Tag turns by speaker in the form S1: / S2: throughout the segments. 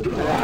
S1: Yeah.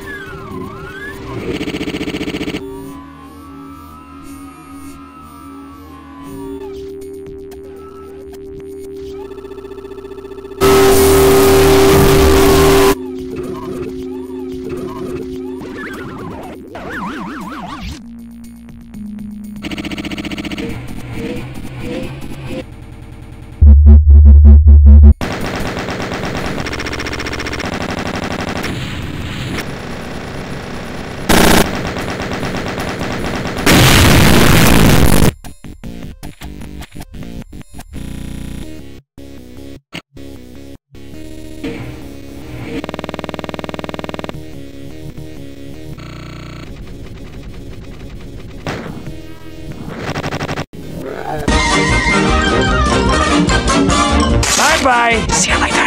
S1: Bye. See you later.